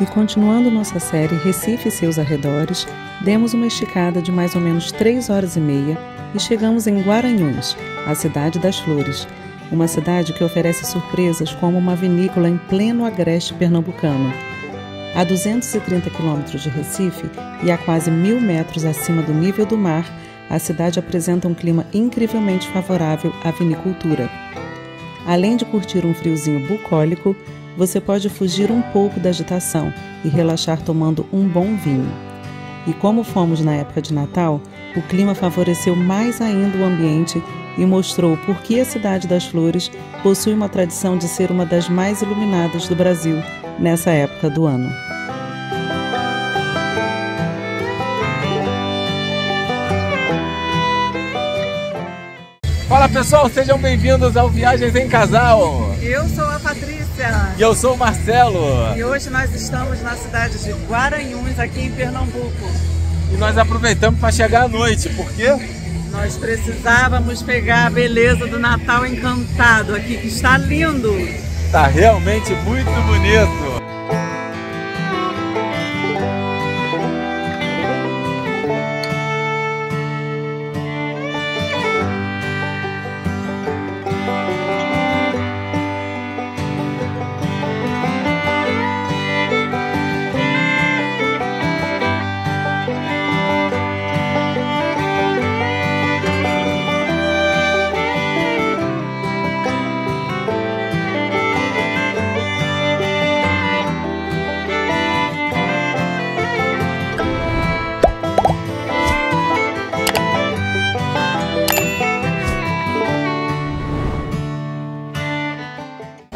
E continuando nossa série Recife e seus arredores, demos uma esticada de mais ou menos 3 horas e meia e chegamos em Guaranhuns, a cidade das flores, uma cidade que oferece surpresas como uma vinícola em pleno agreste pernambucano. A 230 quilômetros de Recife e a quase mil metros acima do nível do mar, a cidade apresenta um clima incrivelmente favorável à vinicultura. Além de curtir um friozinho bucólico, você pode fugir um pouco da agitação e relaxar tomando um bom vinho. E como fomos na época de Natal, o clima favoreceu mais ainda o ambiente e mostrou por que a Cidade das Flores possui uma tradição de ser uma das mais iluminadas do Brasil nessa época do ano. Fala pessoal, sejam bem-vindos ao Viagens em Casal. Eu sou a Patrícia. E eu sou o Marcelo. E hoje nós estamos na cidade de Guaranhuns, aqui em Pernambuco. E nós aproveitamos para chegar à noite, por quê? Nós precisávamos pegar a beleza do Natal encantado aqui, que está lindo. Está realmente muito bonito.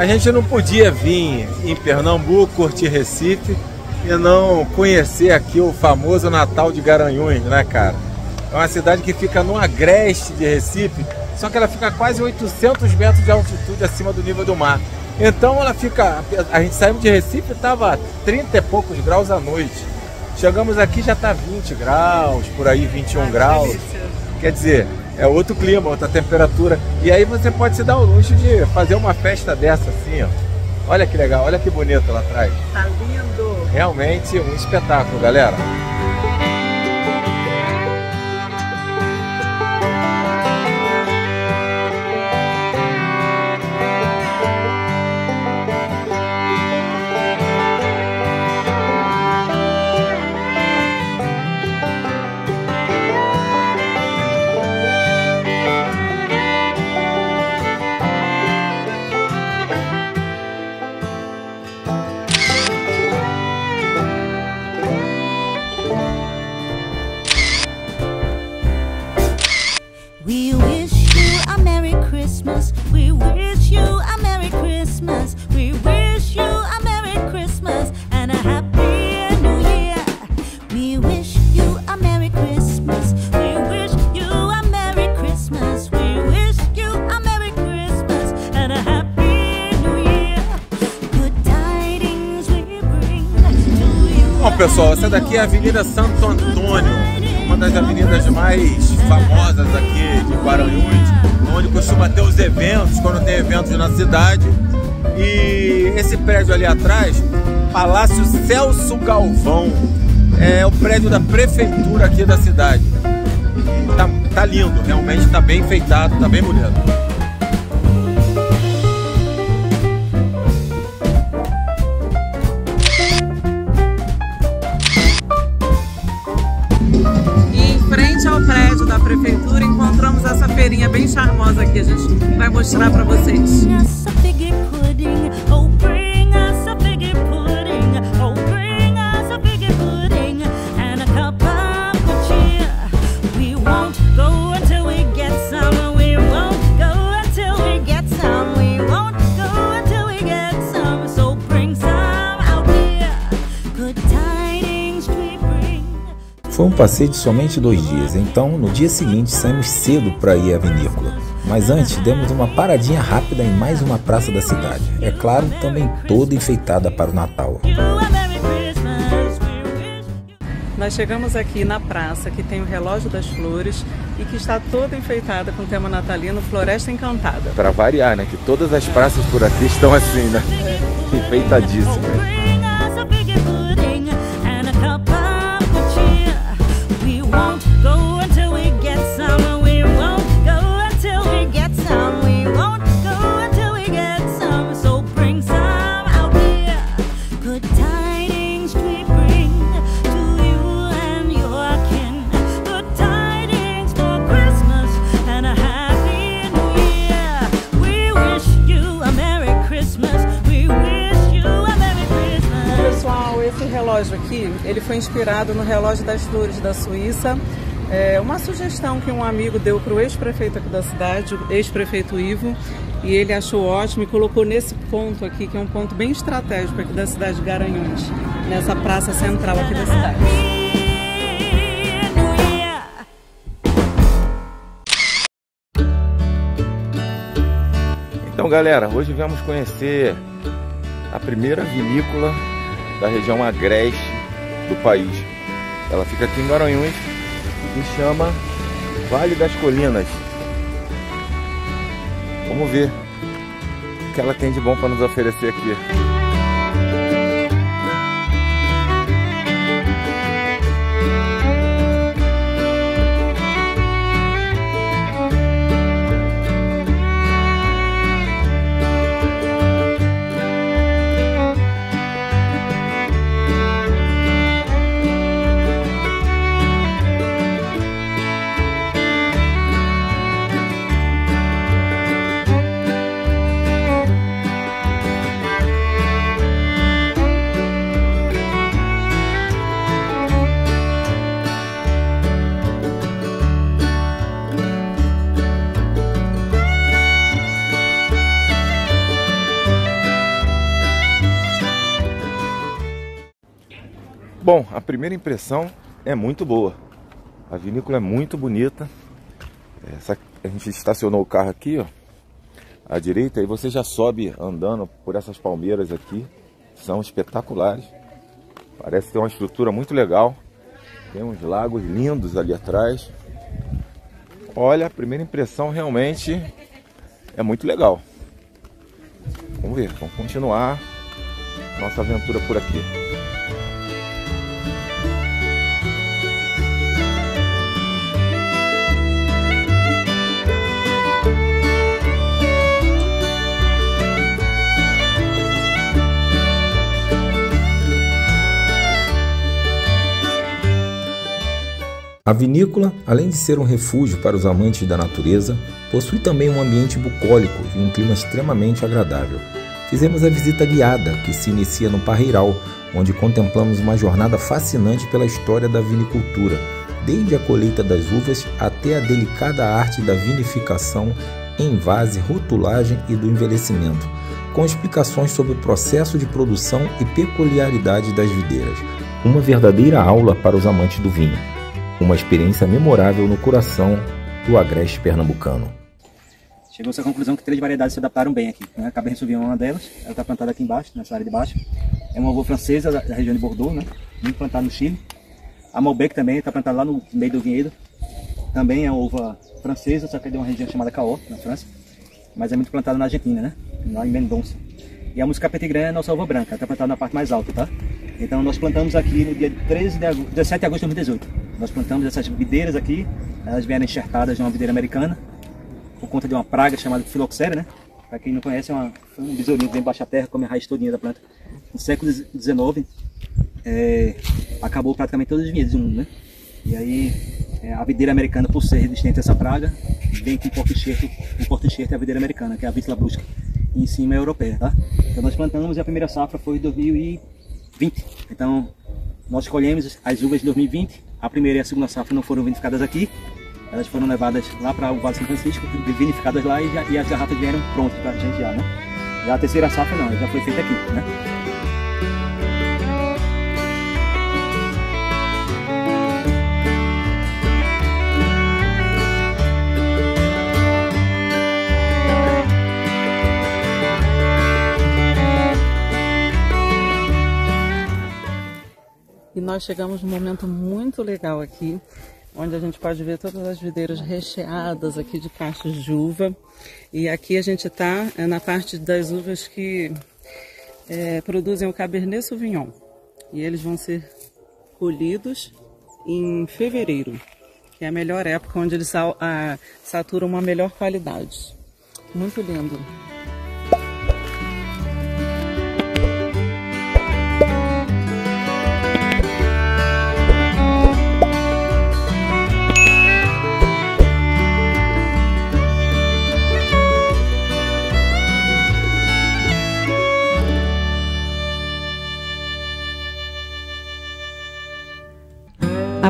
A gente não podia vir em Pernambuco, curtir Recife e não conhecer aqui o famoso Natal de Garanhuns, né, cara? É uma cidade que fica no agreste de Recife, só que ela fica quase 800 metros de altitude acima do nível do mar. Então ela fica. A gente saiu de Recife estava 30 e poucos graus à noite. Chegamos aqui já está 20 graus, por aí 21 ah, graus. Quer dizer, é outro clima, outra temperatura. E aí você pode se dar o luxo de fazer uma festa dessa assim, ó. Olha que legal, olha que bonito lá atrás. Tá lindo! Realmente um espetáculo, galera. Pessoal, essa daqui é a Avenida Santo Antônio, uma das avenidas mais famosas aqui de Guaranhuns, onde costuma ter os eventos, quando tem eventos na cidade. E esse prédio ali atrás, Palácio Celso Galvão, é o prédio da prefeitura aqui da cidade. Tá, tá lindo, realmente tá bem enfeitado, tá bem bonito. Prefeitura, encontramos essa feirinha bem charmosa aqui. A gente vai mostrar para vocês. Foi um passeio de somente dois dias, então no dia seguinte saímos cedo para ir à vinícola. Mas antes demos uma paradinha rápida em mais uma praça da cidade. É claro, também toda enfeitada para o Natal. Nós chegamos aqui na praça que tem o relógio das flores e que está toda enfeitada com o tema natalino Floresta Encantada. Para variar, né? Que todas as praças por aqui estão assim, né? Enfeitadíssimas. won't inspirado no relógio das flores da Suíça. É uma sugestão que um amigo deu para o ex-prefeito aqui da cidade, o ex-prefeito Ivo, e ele achou ótimo e colocou nesse ponto aqui, que é um ponto bem estratégico aqui da cidade de Garanhuns, nessa praça central aqui da cidade. Então galera, hoje vamos conhecer a primeira vinícola da região agreste do país. Ela fica aqui em Garanhuns e chama Vale das Colinas. Vamos ver o que ela tem de bom para nos oferecer aqui. Bom, a primeira impressão é muito boa. A vinícola é muito bonita. Essa, a gente estacionou o carro aqui, ó, à direita, e você já sobe andando por essas palmeiras aqui. São espetaculares. Parece ter uma estrutura muito legal. Tem uns lagos lindos ali atrás. Olha, a primeira impressão realmente é muito legal. Vamos ver, vamos continuar nossa aventura por aqui. A vinícola, além de ser um refúgio para os amantes da natureza, possui também um ambiente bucólico e um clima extremamente agradável. Fizemos a visita guiada, que se inicia no Parreiral, onde contemplamos uma jornada fascinante pela história da vinicultura, desde a colheita das uvas até a delicada arte da vinificação, envase, rotulagem e do envelhecimento, com explicações sobre o processo de produção e peculiaridades das videiras. Uma verdadeira aula para os amantes do vinho uma experiência memorável no coração do agreste pernambucano. Chegou-se à conclusão que três variedades se adaptaram bem aqui. Né? A Cabernet uma delas, ela está plantada aqui embaixo, nessa área de baixo. É uma uva francesa da, região de Bordeaux, né? muito plantada no Chile. A Malbec também está plantada lá no meio do vinhedo. Também é uma uva francesa, só que é de uma região chamada Caó, na França. Mas é muito plantada na Argentina, né? lá em Mendonça. E a música Petit é a nossa uva branca, está plantada na parte mais alta, tá? Então nós plantamos aqui no dia 13 de agosto, 17 de agosto de 2018. Nós plantamos essas videiras aqui, elas vieram enxertadas de uma videira americana, por conta de uma praga chamada filoxera, né? Para quem não conhece, é uma, um besourinho que vem embaixo da terra, come a raiz todinha da planta. No século XIX, é, acabou praticamente todos os vinhedos do mundo, né? E aí, é, a videira americana, por ser resistente a essa praga, vem com o porta-enxerto, o porta-enxerto é a videira americana, que é a Vitla brusca, e em cima é europeia, tá? Então nós plantamos e a primeira safra foi em 2020. Então, nós escolhemos as uvas de 2020 a primeira e a segunda safra não foram vinificadas aqui, elas foram levadas lá para o Vale São Francisco, vinificadas lá e, já, e as garrafas vieram prontas para a gente já, né? Já a terceira safra não, já foi feita aqui, né? Nós chegamos num momento muito legal aqui, onde a gente pode ver todas as videiras recheadas aqui de cachos de uva. E aqui a gente está é, na parte das uvas que é, produzem o Cabernet Sauvignon. E eles vão ser colhidos em fevereiro, que é a melhor época onde eles a, saturam uma melhor qualidade. Muito lindo.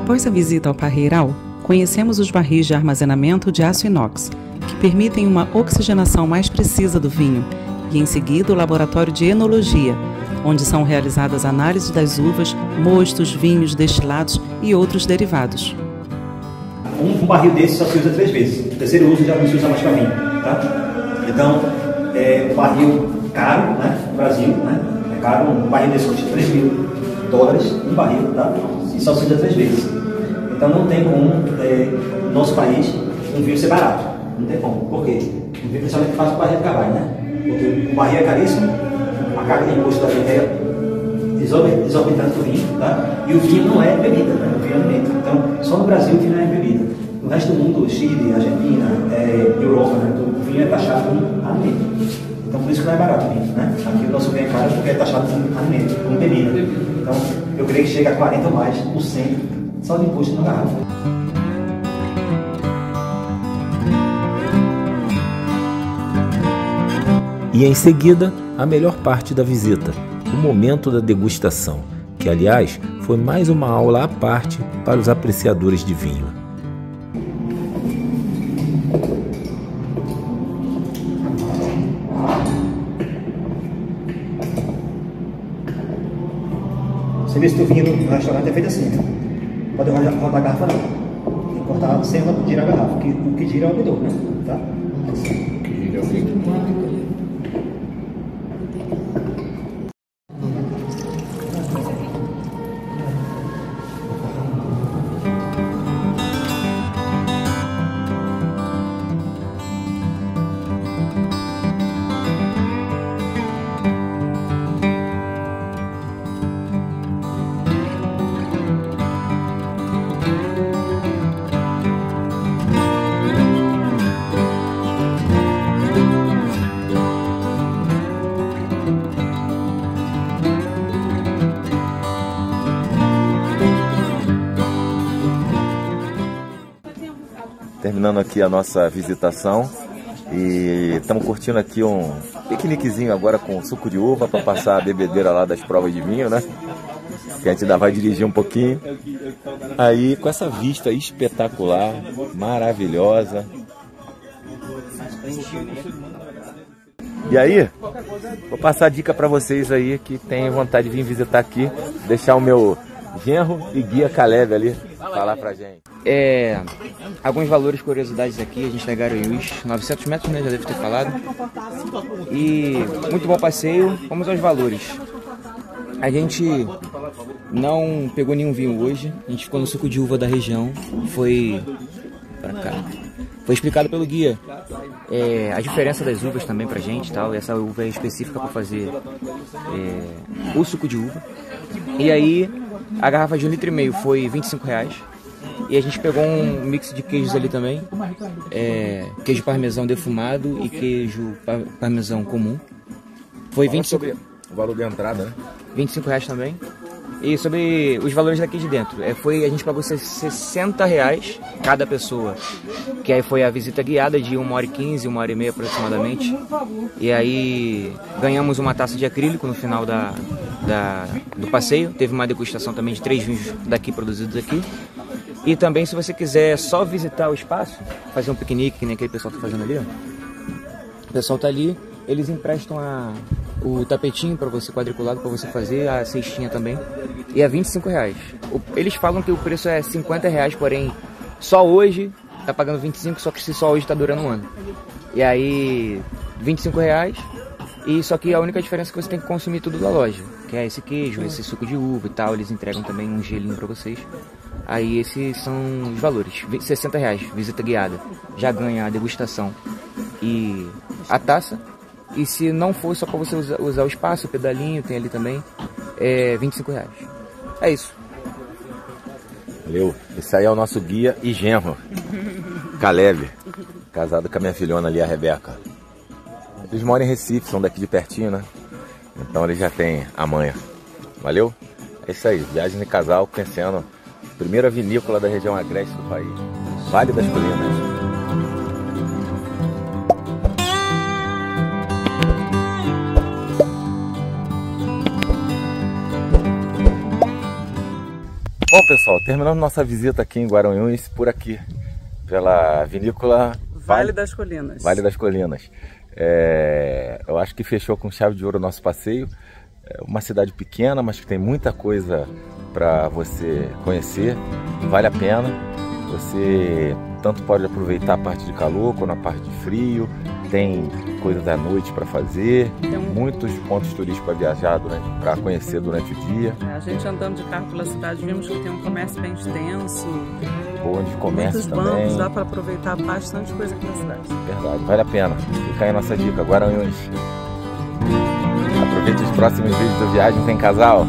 Após a visita ao parreiral, conhecemos os barris de armazenamento de aço inox, que permitem uma oxigenação mais precisa do vinho, e em seguida o laboratório de enologia, onde são realizadas análises das uvas, mostos, vinhos, destilados e outros derivados. Um, barril desse só se usa três vezes. O terceiro uso já não se usa mais para vinho, tá? Então, é um barril caro, né? No Brasil, né? É caro, um barril desse custa 3 mil dólares, um barril, tá? E só se usa três vezes. Então não tem como, é, no nosso país, um vinho ser barato. Não tem como. Por quê? Um vinho principalmente faz o barril de carvalho, né? Porque o barril é caríssimo, a carga de imposto da vinho é exorbitante do vinho, tá? E o vinho não é bebida, né? O vinho é alimento. Então, só no Brasil o vinho não é bebida. No resto do mundo, Chile, Argentina, é, Europa, né? O vinho é taxado como alimento. Então, por isso que não é barato o vinho, né? Aqui o nosso vinho é caro porque é taxado como alimento, como bebida. Então, eu creio que chega a 40 ou mais por cento só de imposto na garrafa. E em seguida, a melhor parte da visita, o momento da degustação, que aliás foi mais uma aula à parte para os apreciadores de vinho. O serviço do vinho no restaurante é feito assim. Pode rodar, a garrafa não. Tem que cortar sem girar a garrafa, que o que gira é o abridor, né? Tá? Terminando aqui a nossa visitação e estamos curtindo aqui um piqueniquezinho agora com suco de uva para passar a bebedeira lá das provas de vinho, né? Que a gente ainda vai dirigir um pouquinho. Aí com essa vista espetacular, maravilhosa. E aí, vou passar a dica para vocês aí que tem vontade de vir visitar aqui, deixar o meu genro e guia Caleb ali falar pra gente. É, alguns valores, curiosidades aqui, a gente está em Garanhuns, 900 metros, né, já deve ter falado. E muito bom passeio, vamos aos valores. A gente não pegou nenhum vinho hoje, a gente ficou no suco de uva da região, foi pra cá. Foi explicado pelo guia é, a diferença das uvas também pra gente, tal. Essa uva é específica para fazer é, o suco de uva. E aí a garrafa de um litro e meio foi 25 reais. E a gente pegou um mix de queijos ali também. É, queijo parmesão defumado e queijo parmesão comum. Foi 25... O valor de entrada, né? 25 reais também. E sobre os valores daqui de dentro, é, foi a gente pagou 60 reais cada pessoa. Que aí foi a visita guiada de 1 hora e 15, 1 hora e meia aproximadamente. E aí ganhamos uma taça de acrílico no final da, da, do passeio. Teve uma degustação também de três vinhos daqui produzidos aqui. E também, se você quiser só visitar o espaço, fazer um piquenique, que nem aquele pessoal tá fazendo ali, ó. O pessoal tá ali, eles emprestam a, o tapetinho para você quadriculado para você fazer, a cestinha também, e é 25 reais. O, eles falam que o preço é 50 reais, porém, só hoje tá pagando 25, só que se só hoje tá durando um ano. E aí, 25 reais, e só que a única diferença é que você tem que consumir tudo da loja, que é esse queijo, esse suco de uva e tal, eles entregam também um gelinho para vocês. Aí esses são os valores, 60 reais, visita guiada, já ganha a degustação e a taça. E se não for só para você usar, usar, o espaço, o pedalinho, tem ali também, é 25 reais. É isso. Valeu. Esse aí é o nosso guia e genro, Caleb, casado com a minha filhona ali, a Rebeca. Eles moram em Recife, são daqui de pertinho, né? Então eles já têm a manha. Valeu? É isso aí, viagem de casal conhecendo a primeira vinícola da região agreste do país. Vale das Colinas. Bom, pessoal, terminamos nossa visita aqui em Guaranhuns, por aqui, pela vinícola Vale das Colinas. Vale das Colinas. É, eu acho que fechou com chave de ouro o nosso passeio. É uma cidade pequena, mas que tem muita coisa para você conhecer. Vale a pena. Você tanto pode aproveitar a parte de calor quanto a parte de frio. Tem coisas da noite para fazer, Tem muitos pontos turísticos para viajar, para conhecer durante o dia. É, A gente andando de carro pela cidade, vimos que tem um comércio bem extenso, Boa de comércio muitos também. bancos, dá para aproveitar bastante coisa aqui na cidade. Verdade, vale a pena. Fica aí a nossa dica, Guaranhuns. Aproveite os próximos vídeos do Viagem Sem Casal.